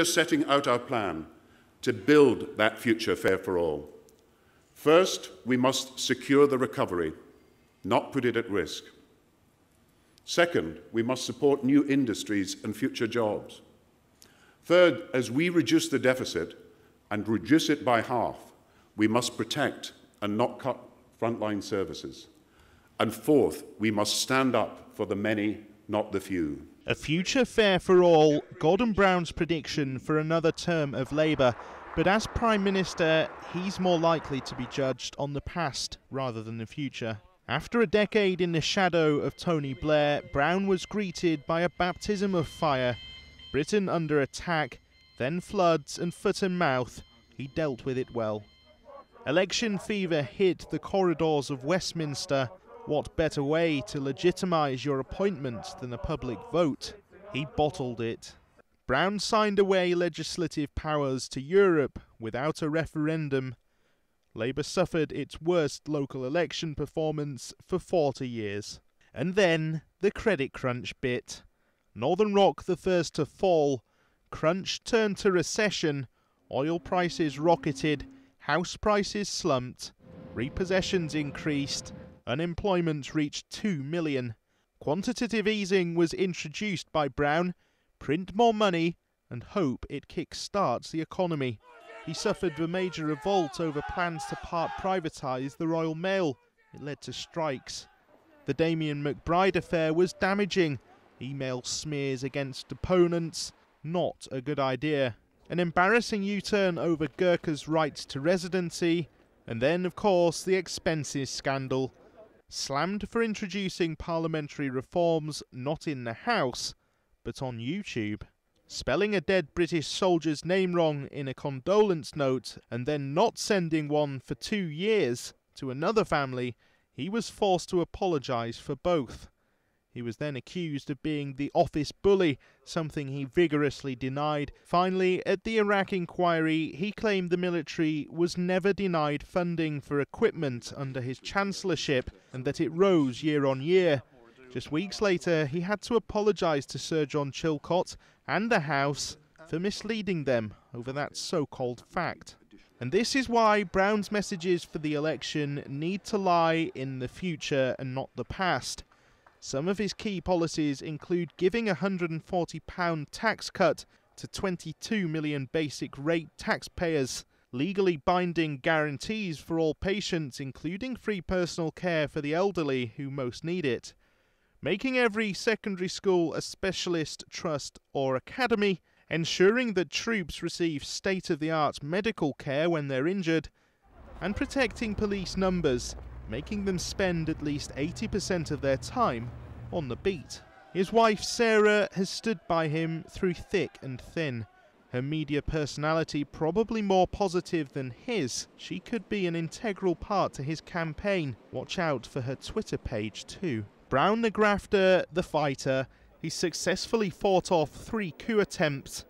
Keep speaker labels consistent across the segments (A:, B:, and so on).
A: we are setting out our plan to build that future fair for all. First, we must secure the recovery, not put it at risk. Second, we must support new industries and future jobs. Third, as we reduce the deficit and reduce it by half, we must protect and not cut frontline services. And fourth, we must stand up for the many, not the few.
B: A future fair for all, Gordon Brown's prediction for another term of Labour. But as Prime Minister, he's more likely to be judged on the past rather than the future. After a decade in the shadow of Tony Blair, Brown was greeted by a baptism of fire. Britain under attack, then floods and foot and mouth, he dealt with it well. Election fever hit the corridors of Westminster. What better way to legitimise your appointment than a public vote? He bottled it. Brown signed away legislative powers to Europe without a referendum. Labour suffered its worst local election performance for 40 years. And then the credit crunch bit. Northern Rock the first to fall. Crunch turned to recession. Oil prices rocketed house prices slumped, repossessions increased, unemployment reached 2 million. Quantitative easing was introduced by Brown, print more money, and hope it kick-starts the economy. He suffered a major revolt over plans to part privatise the Royal Mail. It led to strikes. The Damian McBride affair was damaging. Email smears against opponents, not a good idea an embarrassing U-turn over Gurkha's rights to residency, and then, of course, the expenses scandal. Slammed for introducing parliamentary reforms not in the House, but on YouTube. Spelling a dead British soldier's name wrong in a condolence note and then not sending one for two years to another family, he was forced to apologise for both. He was then accused of being the office bully, something he vigorously denied. Finally, at the Iraq inquiry, he claimed the military was never denied funding for equipment under his chancellorship and that it rose year on year. Just weeks later, he had to apologise to Sir John Chilcot and the House for misleading them over that so called fact. And this is why Brown's messages for the election need to lie in the future and not the past. Some of his key policies include giving a £140 tax cut to 22 million basic rate taxpayers, legally binding guarantees for all patients, including free personal care for the elderly who most need it, making every secondary school a specialist trust or academy, ensuring that troops receive state of the art medical care when they're injured, and protecting police numbers making them spend at least 80% of their time on the beat. His wife Sarah has stood by him through thick and thin. Her media personality probably more positive than his, she could be an integral part to his campaign. Watch out for her Twitter page too. Brown the grafter, the fighter, he successfully fought off three coup attempts,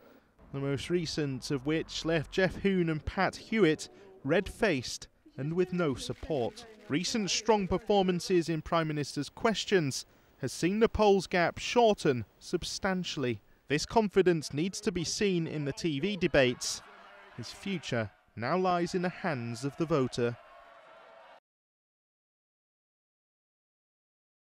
B: the most recent of which left Geoff Hoon and Pat Hewitt red-faced and with no support. Recent strong performances in Prime Minister's questions has seen the polls gap shorten substantially. This confidence needs to be seen in the TV debates. His future now lies in the hands of the voter.